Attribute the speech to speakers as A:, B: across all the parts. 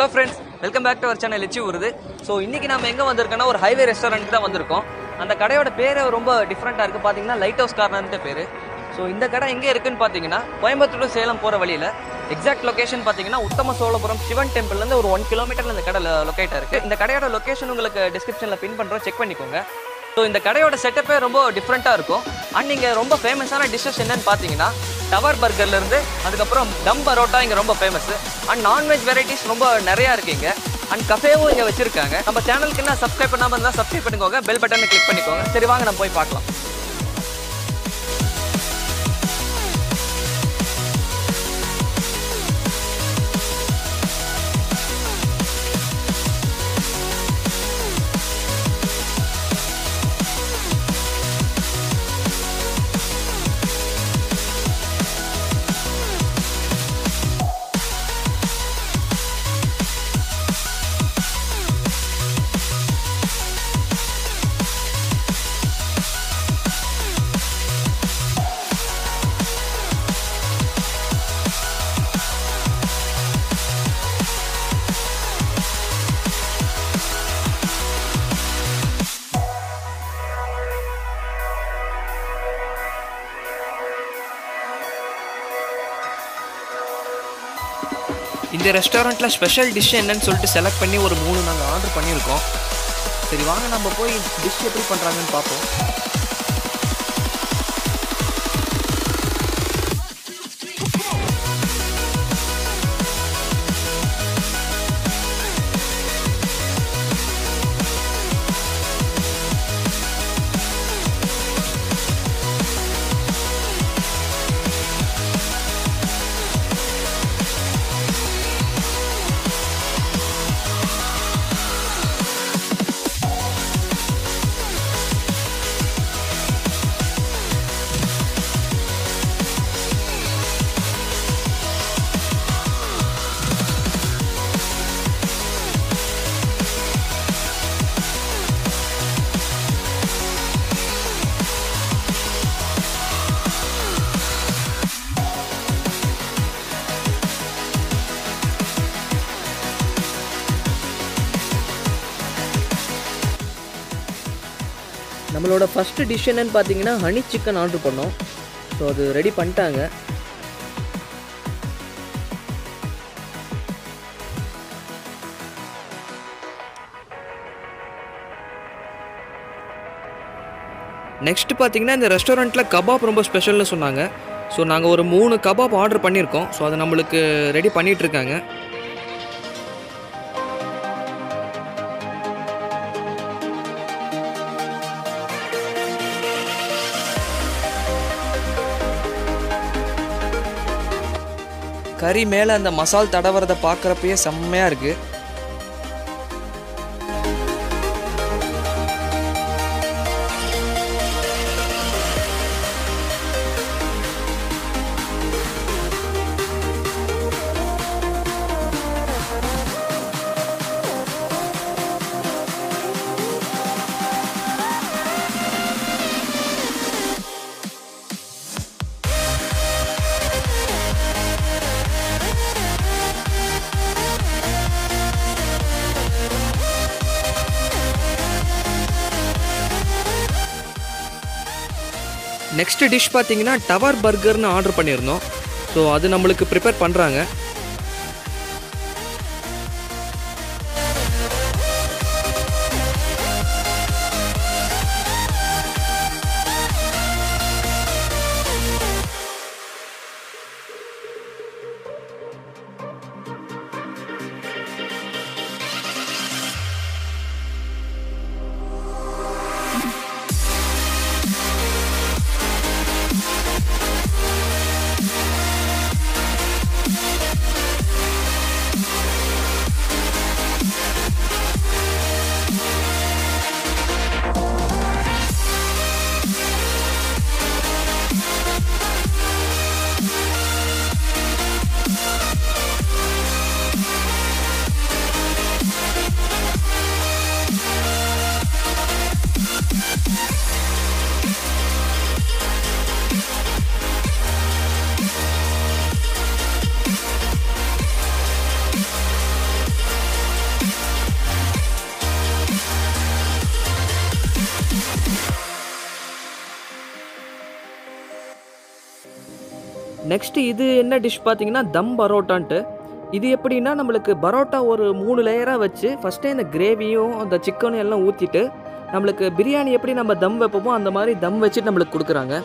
A: Hello friends welcome back to our channel எச்சி வருது so இன்றைக்கி நம்ம எங்கே வந்திருக்கோன்னா ஒரு ஹைவே ரெஸ்டாரண்ட்டுக்கு தான் வந்திருக்கோம். அந்த கடையோட பேர் ரொம்ப டிஃப்ரெண்ட்டாக இருக்குது பார்த்தீங்கன்னா லைட் ஹவுஸ் கார்னர்ன்ட்டு பேர். ஸோ இந்த கடை எங்கே இருக்குன்னு பார்த்தீங்கன்னா கோயம்புத்தூர் சேலம் போகிற வழியில். எக்ஸாக்ட் லொகேஷன் பார்த்தீங்கன்னா உத்தம சோழபுரம் சிவன் டெம்பிள்லேருந்து ஒரு ஒன் கிலோமீட்டரில் இந்த கடை லொக்கேட்டாக இருக்குது இந்த கடையோட லொக்கேஷன் உங்களுக்கு டிஸ்கிரிப்ஷனில் பின் பண்ணுறோம் செக் பண்ணிக்கோங்க. ஸோ இந்த கடையோட செட்டப்பே ரொம்ப டிஃப்ரெண்ட்டாக இருக்கும். அண்ட் இங்கே ரொம்ப ஃபேமஸான டிஷ்ஷஸ் என்னன்னு பார்த்தீங்கன்னா டவர் பர்கர்லேருந்து அதுக்கப்புறம் டம் பரோட்டா இங்கே ரொம்ப ஃபேமஸ் அண்ட் நான்வெஜ் வெரைட்டிஸ் ரொம்ப நிறையா இருக்கீங்க இங்கே. அண்ட் கஃபேவும் இங்கே வச்சிருக்காங்க. நம்ம சேனலுக்கு என்ன சப்ஸ்கிரைப் பண்ணாமல் இருந்தால் சப்ஸ்கிரைப் பண்ணிக்கோங்க. பெல் பட்டனை கிளிக் பண்ணிக்கோங்க. சரி வாங்க நம்ம போய் பார்க்கலாம். இந்த ரெஸ்டாரண்ட்டில் ஸ்பெஷல் டிஷ் என்னன்னு சொல்லிட்டு செலக்ட் பண்ணி ஒரு மூணு நாங்கள் ஆர்டர் பண்ணியிருக்கோம். சரி வாங்க நம்ம போய் டிஷ் எப்படி பண்ணுறாங்கன்னு பார்ப்போம். எங்களோட ஃபஸ்ட்டு டிஷ் என்னன்னு பார்த்தீங்கன்னா ஹனி சிக்கன் ஆர்டர் பண்ணோம். ஸோ அது ரெடி பண்ணிட்டாங்க. நெக்ஸ்ட் பார்த்தீங்கன்னா இந்த ரெஸ்டாரண்ட்டில் கபாப் ரொம்ப ஸ்பெஷல்னு சொன்னாங்க. ஸோ நாங்கள் ஒரு மூணு கபாப் ஆர்டர் பண்ணியிருக்கோம். ஸோ அதை நம்மளுக்கு ரெடி பண்ணிகிட்ருக்காங்க கறி மேலே அந்த மசால் தடவுறதை பார்க்குறப்பயே செம்மையாக இருக்குது நெக்ஸ்ட் டிஷ் பார்த்தீங்கன்னா டவர் பர்கர்னு ஆர்டர் பண்ணியிருந்தோம். ஸோ அது நம்மளுக்கு ப்ரிப்பேர் பண்ணுறாங்க நெக்ஸ்ட்டு இது என்ன டிஷ் பார்த்தீங்கன்னா தம் பரோட்டான்ட்டு. இது எப்படின்னா நம்மளுக்கு பரோட்டா ஒரு மூணு லேயராக வச்சு ஃபஸ்ட்டே இந்த கிரேவியும் அந்த சிக்கனும் எல்லாம் ஊற்றிட்டு நம்மளுக்கு பிரியாணி எப்படி நம்ம தம் வைப்போமோ அந்த மாதிரி தம் வச்சுட்டு நம்மளுக்கு கொடுக்குறாங்க.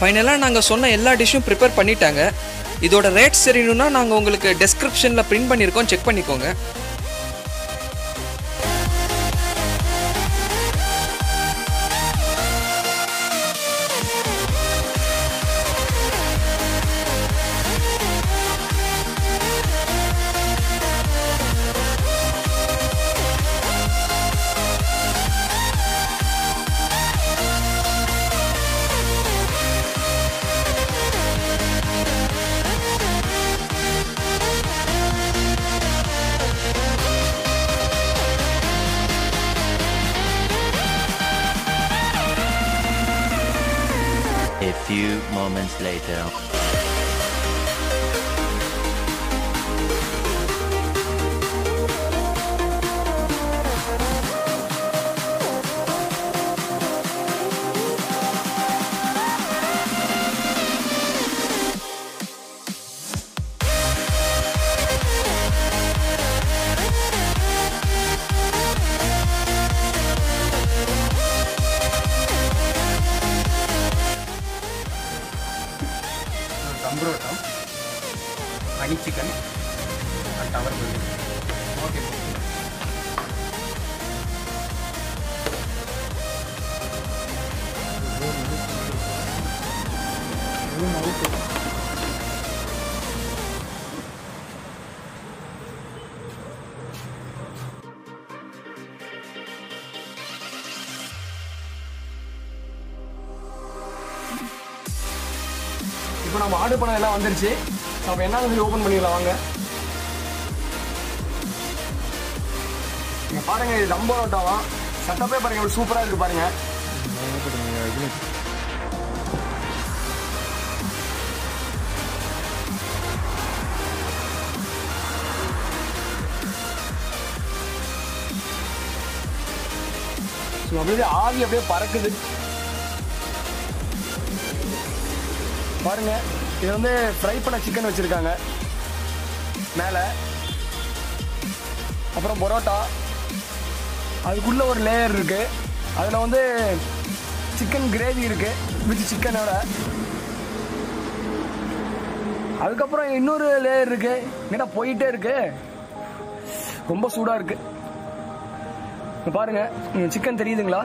A: ஃபைனலாக நாங்கள் சொன்ன எல்லா டிஷ்ஷும் ப்ரிப்பேர் பண்ணிட்டாங்க. இதோட ரேட் சரியணும்னா நாங்கள் உங்களுக்கு டெஸ்கிரிப்ஷனில் பிரிண்ட் பண்ணியிருக்கோம். செக் பண்ணிக்கோங்க.
B: Few moments later.
C: நம்ம எல்லாம் வந்துருச்சு. நம்ம என்ன சொல்லி ஓப்பன் பண்ணிடலாம் வாங்க? நீங்கள் பாருங்க இது ரொம்ப பரோட்டாவா சட்டப்பே பாருங்க இவ்வளவு சூப்பராக இருக்கு பாருங்க. ஸோ அப்படியே ஆவி அப்படியே பறக்குது. பாருங்க இது வந்து ஃப்ரை பண்ண சிக்கன் வச்சிருக்காங்க. மேலே. அப்புறம் பரோட்டா. அதுக்குள்ள ஒரு லேயர் இருக்கு. அதில் வந்து சிக்கன் கிரேவி இருக்கு வித் சிக்கனோட அதுக்கப்புறம் இன்னொரு லேயர் இருக்கு. என்ன போயிட்டே இருக்கு? ரொம்ப சூடாக இருக்கு. பாருங்கள் பாருங்க சிக்கன் தெரியுதுங்களா?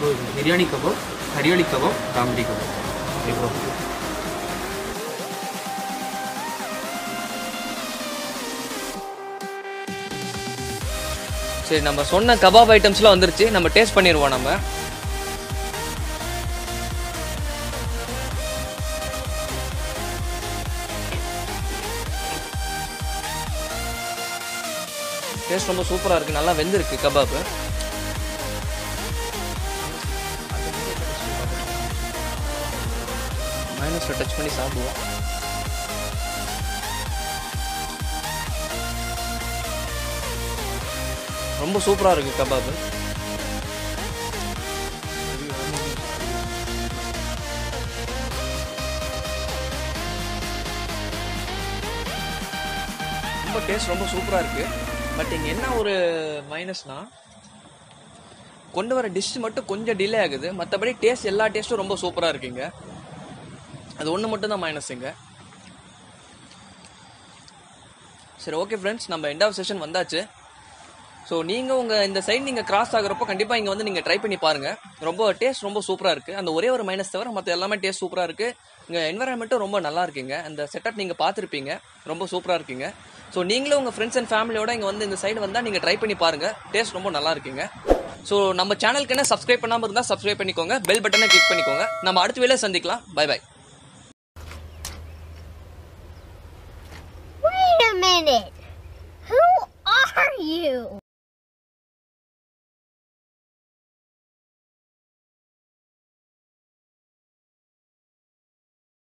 D: பிரியாணி கபாப் ஹரியாலி கபாப் தாமடி கபாப் இவ்வளோ
A: சரி நம்ம சொன்ன கபாப் ஐட்டம்ஸ்லாம் வந்துருச்சு. நம்ம டேஸ்ட் பண்ணிடுவோம் நம்ம. டேஸ்ட் ரொம்ப சூப்பராக இருக்குது நல்லா வெந்திருக்கு கபாப்பு மைனஸில் டச் பண்ணி சாப்பிடுவோம் ரொம்ப சூப்பராக இருக்குது கபாபு. ரொம்ப டேஸ்ட் ரொம்ப சூப்பராக இருக்குது பட் இங்கே என்ன ஒரு மைனஸ்னால் கொண்டு வர டிஷ் மட்டும் கொஞ்சம் டிலே ஆகுது. மற்றபடி டேஸ்ட் எல்லா டேஸ்ட்டும் ரொம்ப சூப்பராக இருக்குங்க அது ஒன்று மட்டும் தான் மைனஸ் இங்கே. சரி ஓகே ஃப்ரெண்ட்ஸ் நம்ம எண்ட் ஆஃப் செஷன் வந்தாச்சு. ஸோ நீங்கள் உங்கள் இந்த சைடு நீங்கள் கிராஸ் ஆகிறப்போ கண்டிப்பாக இங்கே வந்து நீங்கள் ட்ரை பண்ணி பாருங்கள் ரொம்ப டேஸ்ட் ரொம்ப சூப்பராக இருக்குது அந்த ஒரே ஒரு மைனஸ் தவிர மற்ற எல்லாமே டேஸ்ட் சூப்பராக இருக்குது இங்கே என்வரான்மெண்ட்டும் ரொம்ப நல்லா இருக்குங்க. அந்த செட்டப் நீங்கள் பார்த்துருப்பீங்க. ரொம்ப சூப்பராக இருக்குங்க. ஸோ நீங்களும் உங்கள் ஃப்ரெண்ட்ஸ் அண்ட் ஃபேமிலியோட இங்கே வந்து இந்த சைடு வந்தால் நீங்கள் ட்ரை பண்ணி பாருங்கள் டேஸ்ட் ரொம்ப நல்லா இருக்குங்க. ஸோ நம்ம சேனலுக்கு என்ன சப்ஸ்கிரைப் பண்ணாமல் இருந்தால் சப்ஸ்கிரைப் பண்ணிக்கோங்க. பெல் பட்டனை கிளிக் பண்ணிக்கோங்க. நம்ம அடுத்த வேலையை சந்திக்கலாம். Bye bye
E: minute.